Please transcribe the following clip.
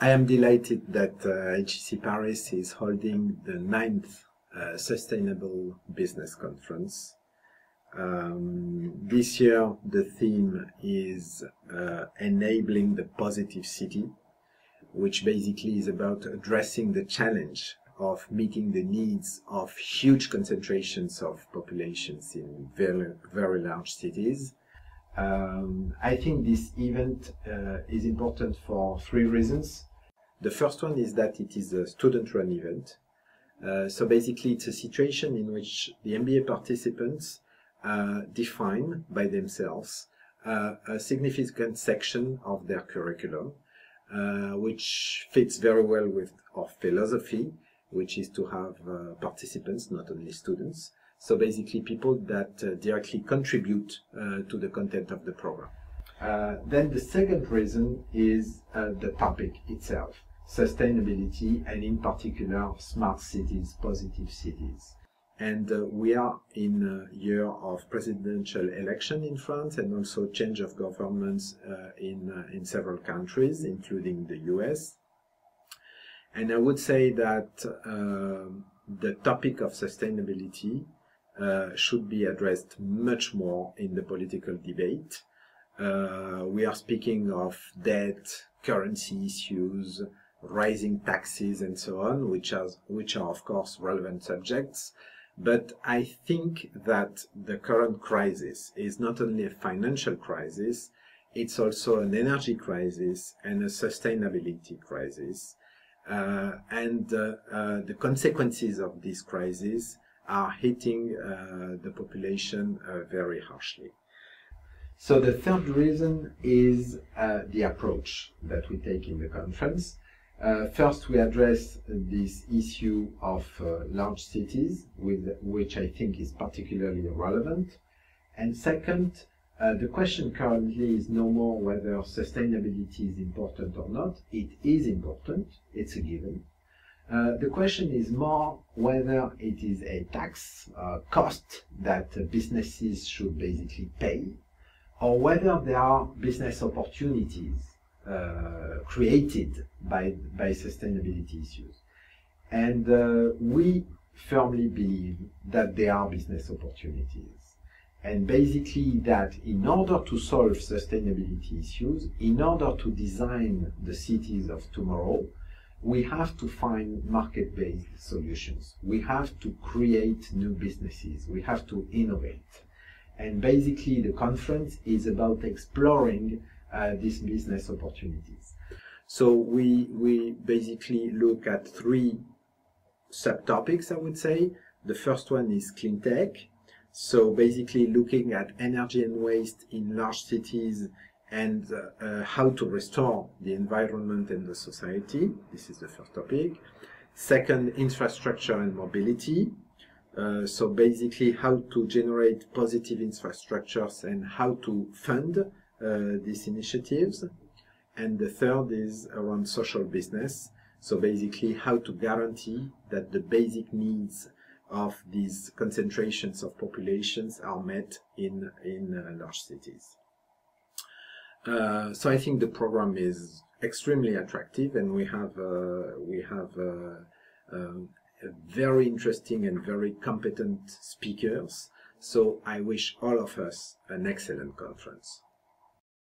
I am delighted that uh, Paris is holding the ninth uh, Sustainable Business Conference. Um, this year, the theme is uh, enabling the positive city, which basically is about addressing the challenge of meeting the needs of huge concentrations of populations in very, very large cities. Um, I think this event uh, is important for three reasons. The first one is that it is a student-run event. Uh, so basically, it's a situation in which the MBA participants uh, define by themselves uh, a significant section of their curriculum, uh, which fits very well with our philosophy, which is to have uh, participants, not only students. So basically, people that uh, directly contribute to the content of the program. then the second reason is the topic itself sustainability and in particular smart cities, positive cities. And uh, we are in a year of presidential election in France and also change of governments uh, in, uh, in several countries, including the US. And I would say that um, the topic of sustainability uh, should be addressed much more in the political debate. Uh, we are speaking of debt, currency issues, rising taxes and so on, which are, which are of course relevant subjects. But I think that the current crisis is not only a financial crisis, it's also an energy crisis and a sustainability crisis. Uh, and uh, uh, the consequences of this crisis are hitting uh, the population uh, very harshly. So the third reason is uh, the approach that we take in the conference. Uh, first, we address this issue of uh, large cities, with, which I think is particularly relevant. And second, uh, the question currently is no more whether sustainability is important or not. It is important, it's a given. Uh, the question is more whether it is a tax uh, cost that businesses should basically pay, or whether there are business opportunities uh, created by, by sustainability issues. And uh, we firmly believe that there are business opportunities. And basically that in order to solve sustainability issues, in order to design the cities of tomorrow, we have to find market-based solutions. We have to create new businesses. We have to innovate. And basically the conference is about exploring these business opportunities. So we, we basically look at three subtopics, I would say. The first one is clean tech. So basically looking at energy and waste in large cities and uh, uh, how to restore the environment and the society. This is the first topic. Second, infrastructure and mobility. Uh, so basically how to generate positive infrastructures and how to fund uh, these initiatives. And the third is around social business. So basically how to guarantee that the basic needs of these concentrations of populations are met in, in uh, large cities. Uh, so I think the program is extremely attractive and we have, uh, we have uh, um, very interesting and very competent speakers. So I wish all of us an excellent conference.